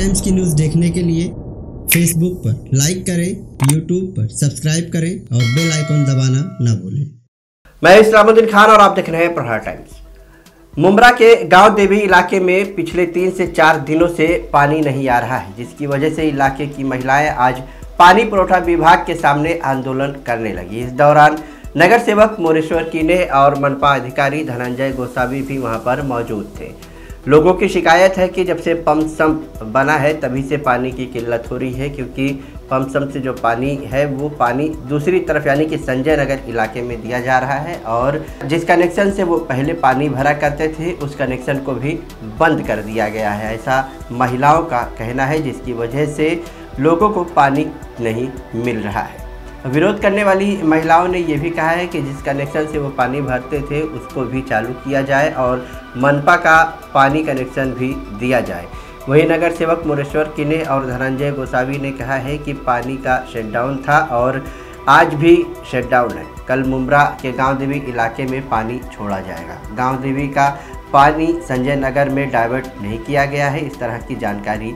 Times की news देखने के लिए फेसबुक पर लाइक करें यूट्यूब पर सब्सक्राइब करें और बेल आइकॉन दबाना ना भूलें। मैं इस्लामुद्दीन खान और आप देख रहे हैं प्रहार टाइम्स। मुमरा के गाँव देवी इलाके में पिछले तीन से चार दिनों से पानी नहीं आ रहा है, जिसकी वजह से इलाके की महिलाएँ आज पानी पुरवठा विभाग के सामने आंदोलन करने लगी। इस दौरान नगर सेवक मोरेश्वर कीने और मनपा अधिकारी धनंजय गोसावी भी वहाँ पर मौजूद थे। लोगों की शिकायत है कि जब से पंप संप बना है, तभी से पानी की किल्लत हो रही है, क्योंकि पंप संप से जो पानी है, वो पानी दूसरी तरफ़ यानी कि संजय नगर इलाके में दिया जा रहा है और जिस कनेक्शन से वो पहले पानी भरा करते थे, उस कनेक्शन को भी बंद कर दिया गया है। ऐसा महिलाओं का कहना है, जिसकी वजह से लोगों को पानी नहीं मिल रहा है। विरोध करने वाली महिलाओं ने यह भी कहा है कि जिस कनेक्शन से वो पानी भरते थे, उसको भी चालू किया जाए और मनपा का पानी कनेक्शन भी दिया जाए। वहीं नगर सेवक मुरेश्वर किने और धनंजय गोसावी ने कहा है कि पानी का शटडाउन था और आज भी शटडाउन है। कल मुमरा के गाँव देवी इलाके में पानी छोड़ा जाएगा। गाँव देवी का पानी संजय नगर में डाइवर्ट नहीं किया गया है, इस तरह की जानकारी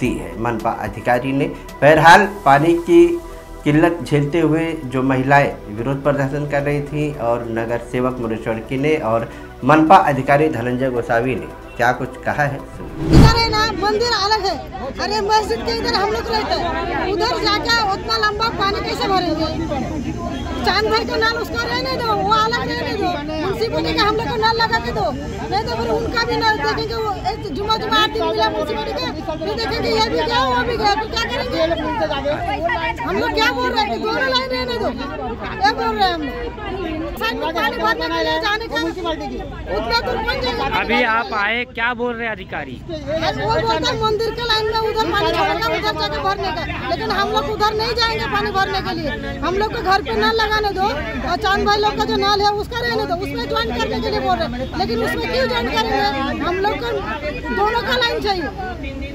दी है। मनपा अधिकारी ने बहरहाल पानी की किल्लत झेलते हुए जो महिलाएँ विरोध प्रदर्शन कर रही थी और नगर सेवक मुरेश्वर ने और मनपा अधिकारी धनंजय गोसावी ने, क्या कुछ कहा है। इधर है ना, मंदिर अलग है। अरे मस्जिद के इधर हम लोग रहते हैं। उधर जाके उतना लंबा पानी कैसे भरेंगे? चाँद भर का नाल उसको रहने दो वो अलग रहने दो म्यूनसिपलिटी का हम लोग को नल लगा के दो। नहीं तो फिर उनका भी नल देखेंगे वो एक जुमा जुम्मा आठ दिन मिला म्यूनसिपलिटी का फिर देखेंगे ये भी गया वो भी गया फिर क्या करेंगे? हम लोग क्या बोल रहे हैं कि दोनों लाइन रहने दो। ये बोल रहे हैं हम। लोग अभी आप आए क्या बोल रहे अधिकारी? वो बोलते हैं मंदिर के लाइन में उधर पानी छोड़ना उधर जाके भरने का। लेकिन हम लोग उधर नहीं जाएँगे पानी भरने के लिए। हम लोग को घर पे नल लगाने दो। और चाँद भाई लोग का जो नल है उसका रहने दो। उसमें ज्वाइन करने के लिए बोल रहे लेकिन उसमें क्यों ज्वाइन करेंगे? हम लोग को दोनों का लाइन चाहिए।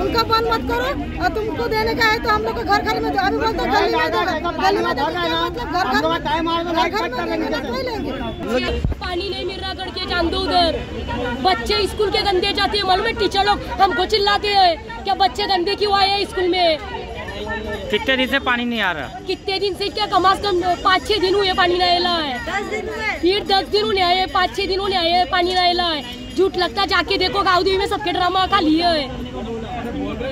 उनका बंद मत करो और तुमको देने का है तो हम लोग घर घर में दो। अभी बोलते हैं गली में गली में मतलब घर घर घर घर में देंगे तो नहीं लेंगे पानी नहीं मिल रहा गड़के जान दो उधर। बच्चे स्कूल के गंदे जाते हैं मालूम है? टीचर लोग हमको चिल्लाते हैं क्या बच्चे गंदे क्यों आए हैं स्कूल में? कितने दिन से पानी नहीं आ रहा? कितने दिन से क्या कम से कम पाँच छह दिन हुए पानी नहीं आया है। फिर दस दिन होने आए पाँच छह दिन होने आए हैं, पानी नहीं आया है। झूठ लगता जाके देखो गाँव में सबके ड्रामा का लिए है।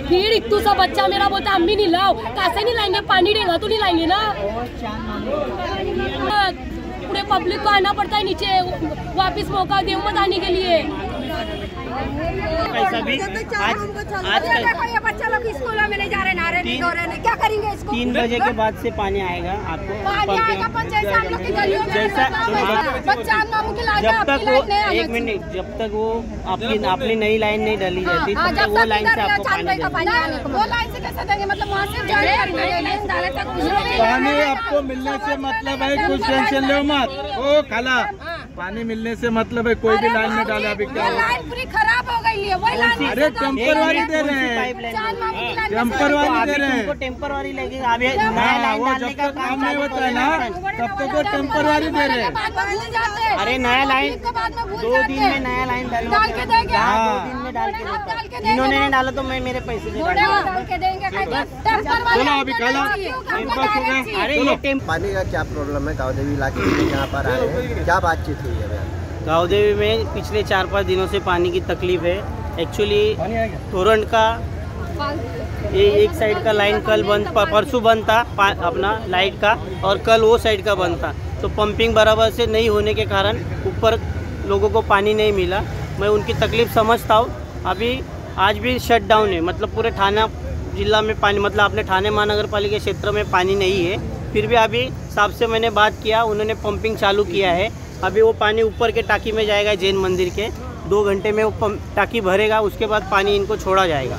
फिर इतू सा बच्चा मेरा बोलता भी नहीं लाओ। कैसे नहीं लाएँगे, पानी डेगा तो नहीं लाएँगे ना? पूरे पब्लिक को आना पड़ता है नीचे, वापस मौका दे मत आने के लिए। ऐसा भी आज आज कल देखो ये बच्चा लोग स्कूलों में नहीं जा रहे नारे नहीं रहे नहीं क्या करेंगे इसको तीन बजे के बाद से पानी आएगा आपको पानी आएगा पर जैसे हम लोग की गलियों में जैसा बच्चा मामू जब तक वो एक मिनट जब तक वो आपकी आपने नई लाइन नहीं डाली जाती हाँ, तब तक वो लाइन से आपको पानी भाई का देना पानी आने को वो लाइन से कैसे देंगे मतलब वहाँ से ज्वाइन करने लाइन डाले तक कुछ नहीं पानी आपको मिलने से मतलब है कुछ टेंशन लो मत ओ खाला पानी मिलने से मतलब है कोई भी लाइन में डाले अभी क्या लाइन पूरी खराब हो गई है वही लाइन अरे टेम्पर वाली दे रहे हैं। टेम्पर वाली दे रहे हैं। टेम्पररी लगेगा अभी नया हाँ, लाइन वो डालने जब का तक काम नहीं होता है ना तब तक वो टेम्पर वाली दे रहे हैं। बाद में भूल जाते हैं। अरे नया लाइन में भूल दो दिन में नया लाइन डालो डाल के देंगे। हाँ, हाँ। दो दिन में डाल के आप डाल के देता देंगे इन्होंने नहीं डाला तो मैं मेरे पैसे टेम्पर वाले हो अरे ये पानी का क्या प्रॉब्लम है? गाँव देवी इलाके में यहाँ पर आए हैं क्या बातचीत है। गाँव देवी में पिछले चार पाँच दिनों से पानी की तकलीफ़ है। एक्चुअली टोरंट का ये एक साइड का लाइन कल बंद परसों बंद था अपना लाइट का और कल वो साइड का बंद था। तो पंपिंग बराबर से नहीं होने के कारण ऊपर लोगों को पानी नहीं मिला। मैं उनकी तकलीफ़ समझता हूँ। अभी आज भी शट डाउन है मतलब पूरे थाना जिला में पानी मतलब अपने थाने महानगर पालिका क्षेत्र में पानी नहीं है। फिर भी अभी साहब से मैंने बात किया उन्होंने पंपिंग चालू किया है। अभी वो पानी ऊपर के टाकी में जाएगा, जैन मंदिर के। दो घंटे में वो टाकी भरेगा, उसके बाद पानी इनको छोड़ा जाएगा।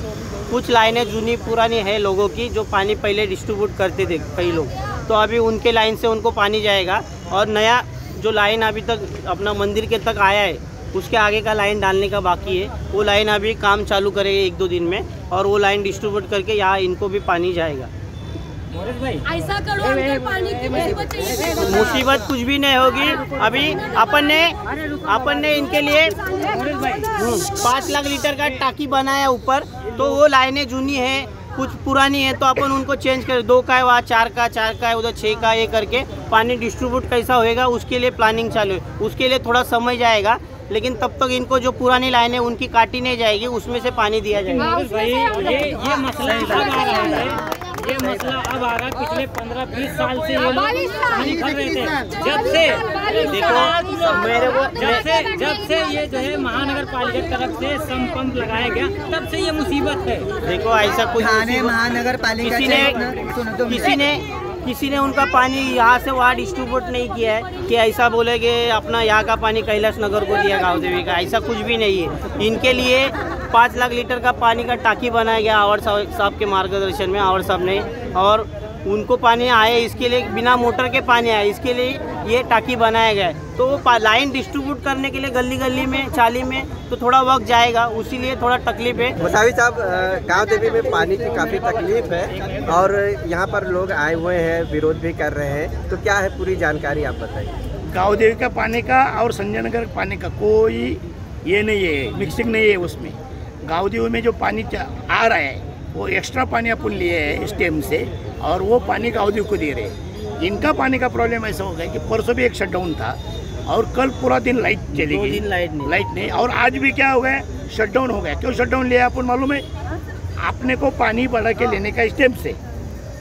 कुछ लाइनें जूनी पुरानी है लोगों की, जो पानी पहले डिस्ट्रीब्यूट करते थे कई लोग। तो अभी उनके लाइन से उनको पानी जाएगा और नया जो लाइन अभी तक अपना मंदिर के तक आया है, उसके आगे का लाइन डालने का बाकी है। वो लाइन अभी काम चालू करेगा एक दो दिन में और वो लाइन डिस्ट्रीब्यूट करके यहाँ इनको भी पानी जाएगा। ऐसा करो अंकल पानी की मुसीबत चाहिए। मुसीबत कुछ भी नहीं होगी। अभी अपन ने अपन ने इनके लिए पाँच लाख लीटर का टाकी बनाया ऊपर। तो वो लाइनें जूनी है कुछ पुरानी है तो अपन उनको चेंज कर दो का है वहाँ चार का चार का है उधर छः का ये करके पानी डिस्ट्रीब्यूट कैसा होएगा उसके लिए प्लानिंग चालू है। उसके लिए थोड़ा समय जाएगा लेकिन तब तक इनको जो पुरानी लाइनें उनकी काटी नहीं जाएगी उसमें से पानी दिया जाएगा। ये ये मसला अब आ रहा है। ये मसला अब आ रहा है पिछले पंद्रह बीस साल से ये लोग पानी भर रहे थे। जब से देखो मेरे को जब से जब से ये जो है महानगर पालिका तरफ़ से सम पंप लगाया गया तब से ये मुसीबत है। देखो ऐसा कुछ महानगर पालिका किसी ने किसी ने किसी ने उनका पानी यहाँ से वहाँ डिस्ट्रीब्यूट नहीं किया है कि ऐसा बोलेगे अपना यहाँ का पानी कैलाश नगर को दिया गाँव देवी का। ऐसा कुछ भी नहीं है। इनके लिए पाँच लाख लीटर का पानी का टाकी बनाया गया आवर साहब साहब के मार्गदर्शन में आवर साहब ने। और उनको पानी आए इसके लिए बिना मोटर के पानी आए इसके लिए ये टाकी बनाया गया। है तो वो लाइन डिस्ट्रीब्यूट करने के लिए गली गली में चाली में तो थोड़ा वक्त जाएगा उसीलिए थोड़ा तकलीफ़ है। मुसावी साहब गाँव देवी में पानी की काफ़ी तकलीफ़ है और यहाँ पर लोग आए हुए हैं विरोध भी कर रहे हैं। तो क्या है पूरी जानकारी आप बताइए? गाँव देवी का पानी का और संजय नगर पानी का कोई ये नहीं है मिक्सिंग नहीं है उसमें। गाँव देवी में जो पानी आ रहा है वो एक्स्ट्रा पानी अपन लिए है स्टेम से और वो पानी गाँव देवी को दे रहे हैं। इनका पानी का प्रॉब्लम ऐसा हो गया कि परसों भी एक शटडाउन था और कल पूरा दिन लाइट चली गई। लाइट नहीं। लाइट नहीं। और आज भी क्या हो गया? शटडाउन हो गया। क्यों शटडाउन लिया अपन मालूम है? आपने को पानी बढ़ा के लेने का स्टेम से।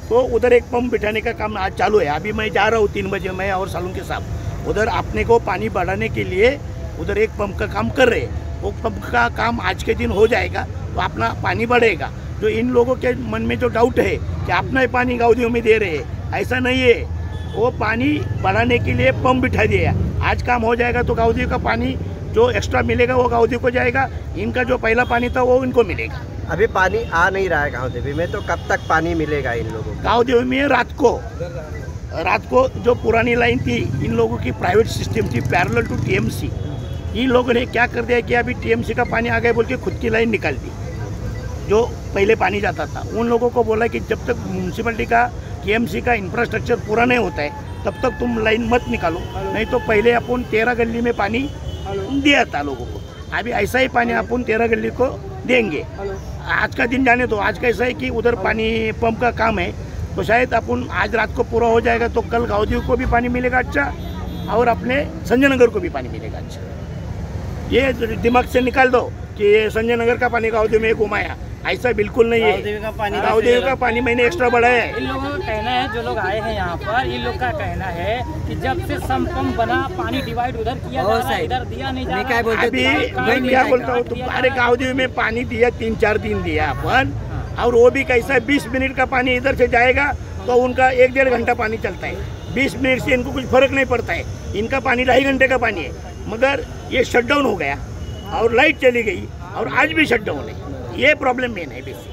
तो उधर एक पंप बिठाने का काम आज चालू है। अभी मैं जा रहा हूँ तीन बजे मैं और सालून के साथ उधर आपने को पानी बढ़ाने के लिए उधर एक पंप का काम कर रहे हैं। वो पंप का काम आज के दिन हो जाएगा तो अपना पानी बढ़ेगा। जो इन लोगों के मन में जो डाउट है कि अपना ही पानी गाँव में दे रहे हैं ऐसा नहीं है। वो पानी बढ़ाने के लिए पंप बिठा दिया आज काम हो जाएगा तो गाँव का पानी जो एक्स्ट्रा मिलेगा वो गाँव को जाएगा। इनका जो पहला पानी था वो इनको मिलेगा। अभी पानी आ नहीं रहा है गाँव देवी में तो कब तक पानी मिलेगा इन लोगों को? गाँव देवी में रात को रात को जो पुरानी लाइन थी इन लोगों की प्राइवेट सिस्टम थी पैरल टू टीएमसी इन लोगों ने क्या कर दिया कि अभी टीएमसी का पानी आ गया बोल के खुद की लाइन निकाल दी, जो पहले पानी जाता था। उन लोगों को बोला कि जब तक म्यूनसिपलिटी का, टीएमसी का इंफ्रास्ट्रक्चर पूरा नहीं होता है, तब तक तुम लाइन मत निकालो। नहीं तो पहले अपन तेरह गली में पानी दिया था लोगों को। अभी ऐसा ही पानी अपन तेरह गली को देंगे। आज का दिन जाने दो। आज का ऐसा है कि उधर पानी पंप का काम है तो शायद अपन आज रात को पूरा हो जाएगा तो कल गाँव को भी पानी मिलेगा अच्छा और अपने संजय नगर को भी पानी मिलेगा अच्छा। ये दिमाग से निकाल दो कि ये संजय नगर का पानी गाँव में घुमाया ऐसा बिल्कुल नहीं गाँव का है पानी गाँव देवी का पानी मैंने एक्स्ट्रा बढ़ाया है। इन लोगों का कहना है जो लोग आए हैं यहाँ पर इन लोग का कहना है कि जब से सम पंप बना पानी डिवाइड उधर किया जा रहा है इधर दिया नहीं जा मैं क्या रहा। बोलते अभी मैं क्या बोलता हूँ। तुम्हारे गाँव देवी में पानी दिया तीन चार दिन दिया अपन और वो भी कैसा है बीस मिनट का पानी इधर से जाएगा तो उनका एक डेढ़ घंटा पानी चलता है। बीस मिनट से इनको कुछ फ़र्क नहीं पड़ता है। इनका पानी ढाई घंटे का पानी है मगर ये शटडाउन हो गया और लाइट चली गई और आज भी शटडाउन है। ये प्रॉब्लम मेन है बेसिक